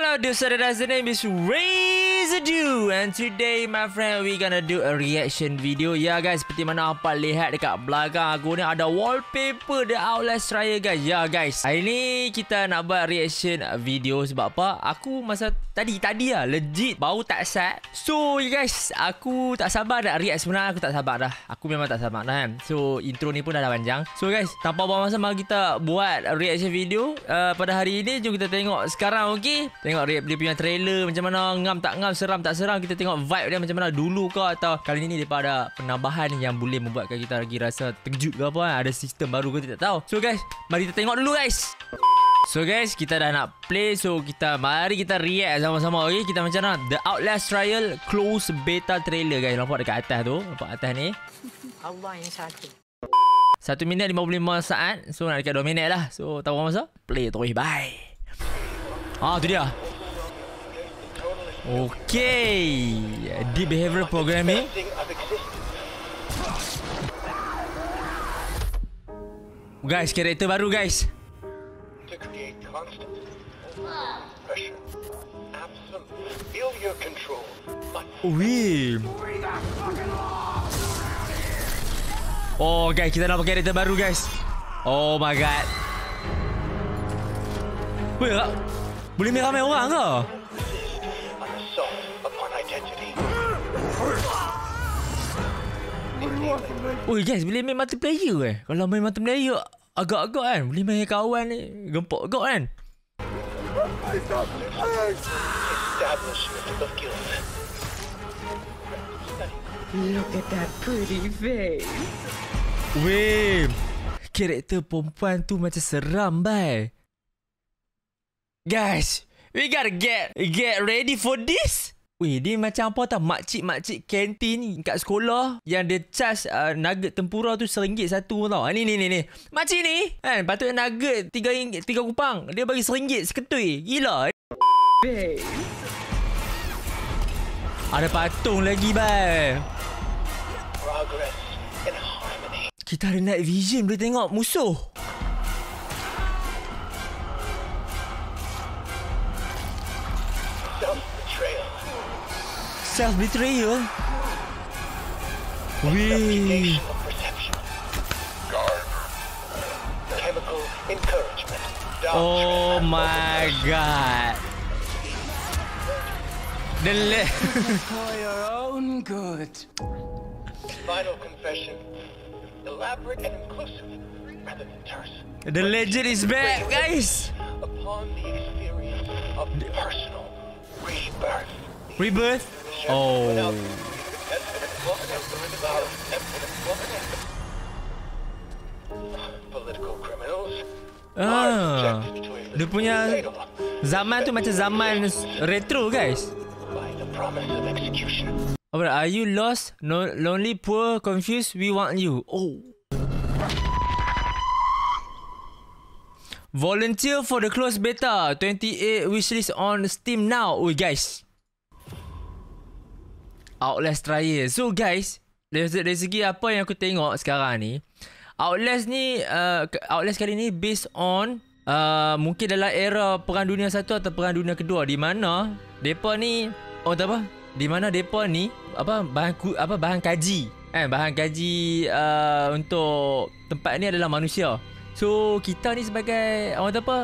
Hello, this is the name is Razordew and today my friend we gonna do a reaction video. Ya yeah, guys, seperti mana apa lihat dekat belakang aku ni ada wallpaper The Outlast Raya guys. Ya yeah, guys, hari ni kita nak buat reaction video sebab apa? Aku masa tadi tadi lah legit bau tak set. So ya guys, aku tak sabar nak react sebenarnya aku tak sabar dah. Aku memang tak sabar dah kan. So intro ni pun dah, dah panjang. So guys, tanpa buang masa mari kita buat reaction video uh, pada hari ini. Jom kita tengok sekarang okey. Tengok dia, dia punya trailer macam mana ngam tak ngam seram tak seram kita tengok vibe dia macam mana dulu ke atau kali ni depa ada penambahan yang boleh membuatkan kita lagi rasa terkejut ke apa kan ada sistem baru ke tidak tahu. So guys, mari kita tengok dulu guys. So guys, kita dah nak play so kita mari kita react sama-sama okey. Kita macam mana The Outlast Trial close beta trailer guys. Nampak dekat atas tu, nampak atas ni. Allah yang satu. 1 minit 55 saat. So nak dekat 2 minit lah. So tahu masa? Play terus. Bye. Ah, tu dia. Okay. Deep behavior programming. Guys, karakter baru guys. Wih. Oh guys, kita nampak karakter baru guys. Oh my god. Tak- boleh main ramai orang ke? Oi guys, boleh main multiplayer eh? Kalau main multiplayer agak-agak kan, boleh main dengan kawan ni, gempok agak kan? Look at that pretty face. Weh, karakter perempuan tu macam seram bai. Guys, we gotta get get ready for this. Weh, dia macam apa tau? Makcik-makcik kantin kat sekolah Yang dia charge uh, nugget tempura tu seringgit satu tau. Ah, Ni ni ni ni. Makcik ni kan, Patutnya nugget tiga, ringgit, tiga kupang. Dia bagi seringgit seketui. Gila. Ada patung lagi harmony. Kita ada night vision boleh tengok musuh Self betrayal Weh Reputation of perception. Chemical encouragement. Oh my god The le- For your own good. Final confession. Elaborate and inclusive rather than terse. The legend is back guys Upon the experience of personal rebirth. Rebirth Oh. Ah, dia punya zaman tu macam zaman retro guys. Apa are you lost, no, lonely, poor, confused? We want you. Oh. Volunteer for the closed beta. 28 wishlist on Steam now. Oh guys. Outlast Trial. So guys, dari, dari segi apa yang aku tengok sekarang ni, Outlast ni uh, Outlast kali ni based on uh, mungkin dalam era Perang Dunia Satu atau Perang Dunia Kedua di mana depa ni oh tak apa di mana depa ni apa bahan ku, apa bahan kaji kan bahan kaji uh, untuk tempat ni adalah manusia. So kita ni sebagai orang kata apa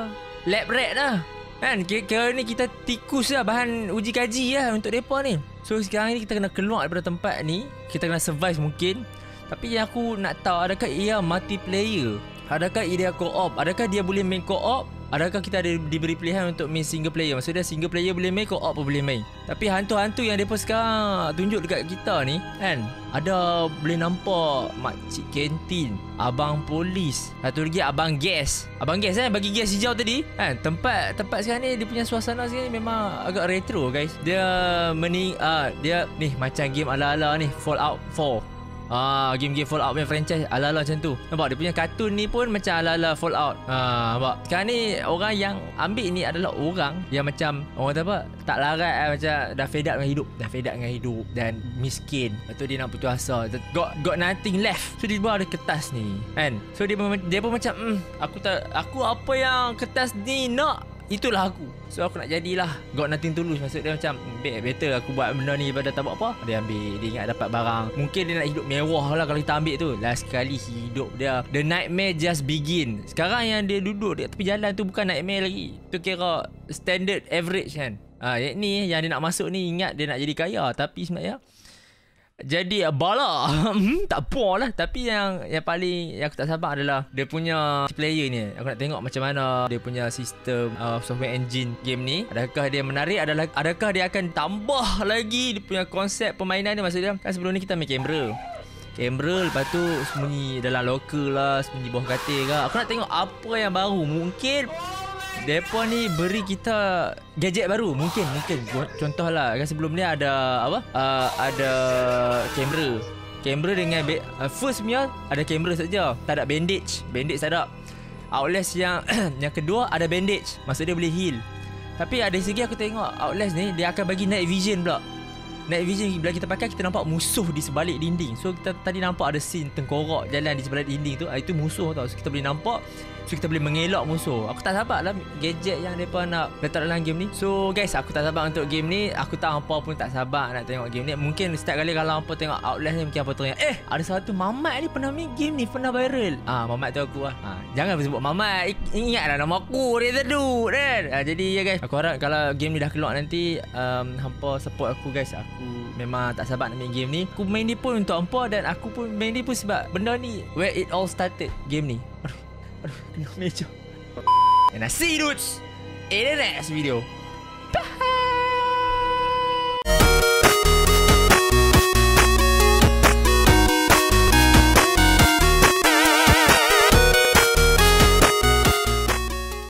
lab rat lah Kan kira, kira ni kita tikus lah bahan uji kaji lah untuk depa ni. So sekarang ni kita kena keluar daripada tempat ni. Kita kena survive mungkin. Tapi yang aku nak tahu adakah ia multiplayer? Adakah ia co-op? Adakah dia boleh main co-op? Adakah kita ada diberi pilihan untuk main single player? Maksudnya single player boleh main, co-op pun boleh main. Tapi hantu-hantu yang mereka sekarang tunjuk dekat kita ni kan ada boleh nampak makcik kantin, abang polis, satu lagi abang gas. Abang gas kan bagi gas hijau tadi kan tempat tempat sekarang ni dia punya suasana sekarang ni memang agak retro guys. Dia meni ah dia ni macam game ala-ala ni Fallout 4. Ah, game-game Fallout punya franchise ala-ala macam tu. Nampak dia punya kartun ni pun macam ala-ala Fallout. Ah, nampak. Sekarang ni orang yang ambil ni adalah orang yang macam orang kata apa? Tak larat eh, macam dah fed up dengan hidup, dah fed up dengan hidup dan miskin. Lepas tu dia nak putus asa. Got got nothing left. So dia bawa ada kertas ni, kan? So dia dia pun macam, hmm, aku tak aku apa yang kertas ni nak itulah aku. So aku nak jadilah got nothing to lose. Maksud dia macam "Be- better aku buat benda ni daripada tak buat apa. Dia ambil dia ingat dapat barang. Mungkin dia nak hidup mewah lah kalau kita ambil tu. Last sekali hidup dia. The nightmare just begin. Sekarang yang dia duduk dekat tepi jalan tu bukan nightmare lagi. Tu kira standard average kan. Ah, yang ni yang dia nak masuk ni ingat dia nak jadi kaya tapi sebenarnya jadi uh, bala Hmm, Tak puas lah. Tapi yang Yang paling Yang aku tak sabar adalah Dia punya Player ni. Aku nak tengok macam mana Dia punya sistem uh, Software engine Game ni. Adakah dia menarik? Adalah Adakah dia akan Tambah lagi Dia punya konsep permainan ni Maksud dia Kan sebelum ni kita main kamera. Kamera Lepas tu Sembunyi dalam locker lah Sembunyi bawah katil ke Aku nak tengok Apa yang baru. Mungkin Depa ni beri kita gadget baru mungkin mungkin. Contohlah kan sebelum ni ada apa? Uh, ada kamera. Kamera dengan uh, first punya ada kamera saja. Tak ada bandage. Bandage tak ada. Outlast yang yang kedua ada bandage. Maksud dia boleh heal. Tapi ada segi aku tengok outlast ni dia akan bagi night vision pula Night vision bila kita pakai kita nampak musuh di sebalik dinding. So kita tadi nampak ada scene tengkorak jalan di sebalik dinding tu. Ah, itu musuh tau. So kita boleh nampak. So kita boleh mengelak musuh. Aku tak sabar lah Gadget yang mereka nak letak dalam game ni. So guys aku tak sabar untuk game ni. Aku tak apa pun tak sabar nak tengok game ni. Mungkin setiap kali kalau apa tengok Outlast ni Mungkin apa teringat Eh ada satu Mamat ni pernah main game ni Pernah viral. Ah Mamat tu aku lah. Ah, Jangan sebut Mamat. Ingatlah nama aku Dia terduk kan? Ah, Jadi ya guys Aku harap kalau game ni dah keluar nanti um, Hampa support aku guys. Aku memang tak sabar nak main game ni Aku main ni pun untuk hampa Dan aku pun main ni pun sebab Benda ni Where it all started Game ni Aduh Aduh, kena meja. And I see you dudes in the next video.